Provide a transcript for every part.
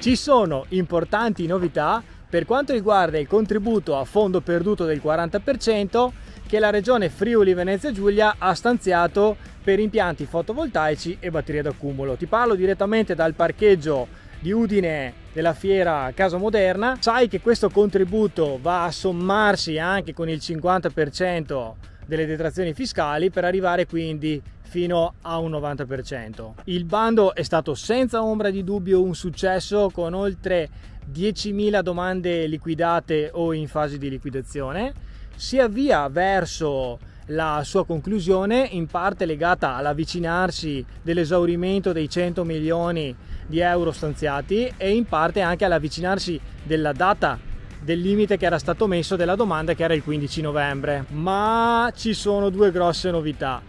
Ci sono importanti novità per quanto riguarda il contributo a fondo perduto del 40% che la regione Friuli Venezia Giulia ha stanziato per impianti fotovoltaici e batterie d'accumulo. Ti parlo direttamente dal parcheggio di Udine della fiera Casa Moderna. Sai che questo contributo va a sommarsi anche con il 50% delle detrazioni fiscali per arrivare quindi fino a un 90%. Il bando è stato senza ombra di dubbio un successo con oltre 10.000 domande liquidate o in fase di liquidazione. Si avvia verso la sua conclusione, in parte legata all'avvicinarsi dell'esaurimento dei 100 milioni di euro stanziati e in parte anche all'avvicinarsi della data del limite che era stato messo della domanda che era il 15 novembre. Ma ci sono due grosse novità.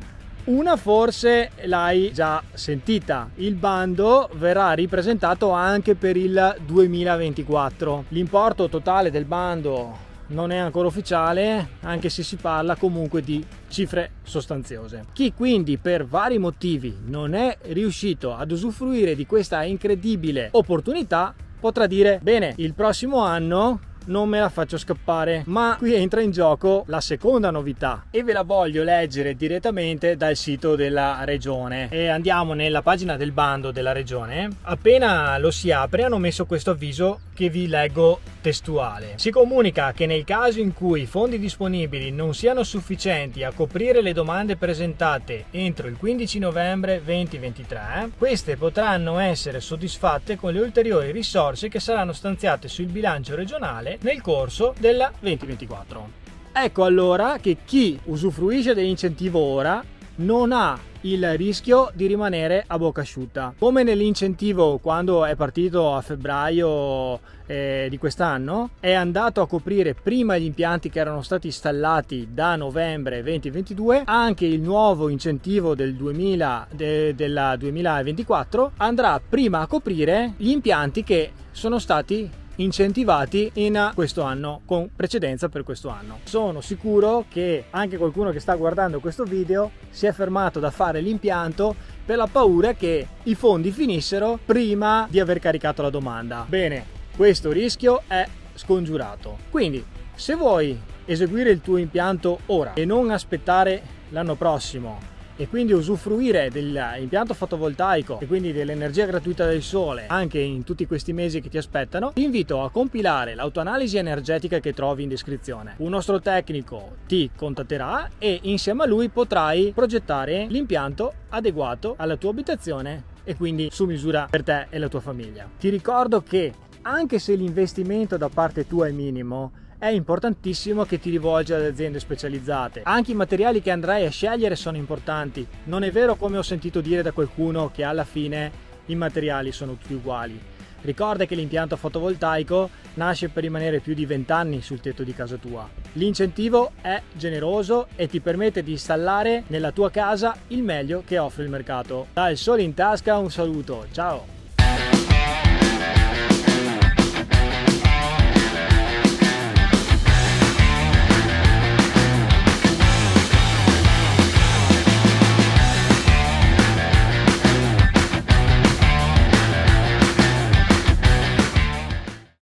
Una forse l'hai già sentita, il bando verrà ripresentato anche per il 2024. L'importo totale del bando non è ancora ufficiale, anche se si parla comunque di cifre sostanziose. Chi quindi per vari motivi non è riuscito ad usufruire di questa incredibile opportunità potrà dire bene, il prossimo anno non me la faccio scappare. Ma qui entra in gioco la seconda novità e ve la voglio leggere direttamente dal sito della regione. E andiamo nella pagina del bando della regione. Appena lo si apre hanno messo questo avviso che vi leggo testuale. Si comunica che nel caso in cui i fondi disponibili non siano sufficienti a coprire le domande presentate entro il 15 novembre 2023, queste potranno essere soddisfatte con le ulteriori risorse che saranno stanziate sul bilancio regionale nel corso del 2024. Ecco allora che chi usufruisce dell'incentivo ora non ha il rischio di rimanere a bocca asciutta. Come nell'incentivo quando è partito a febbraio eh, di quest'anno, è andato a coprire prima gli impianti che erano stati installati da novembre 2022, anche il nuovo incentivo del 2000, de, della 2024 andrà prima a coprire gli impianti che sono stati incentivati in questo anno con precedenza per questo anno. Sono sicuro che anche qualcuno che sta guardando questo video si è fermato da fare l'impianto per la paura che i fondi finissero prima di aver caricato la domanda. Bene questo rischio è scongiurato. Quindi se vuoi eseguire il tuo impianto ora e non aspettare l'anno prossimo e quindi usufruire dell'impianto fotovoltaico e quindi dell'energia gratuita del sole anche in tutti questi mesi che ti aspettano, ti invito a compilare l'autoanalisi energetica che trovi in descrizione. Un nostro tecnico ti contatterà e insieme a lui potrai progettare l'impianto adeguato alla tua abitazione e quindi su misura per te e la tua famiglia. Ti ricordo che anche se l'investimento da parte tua è minimo, è importantissimo che ti rivolgi ad aziende specializzate. Anche i materiali che andrai a scegliere sono importanti. Non è vero come ho sentito dire da qualcuno che alla fine i materiali sono tutti uguali. Ricorda che l'impianto fotovoltaico nasce per rimanere più di 20 anni sul tetto di casa tua. L'incentivo è generoso e ti permette di installare nella tua casa il meglio che offre il mercato. Dal sole in tasca un saluto, ciao!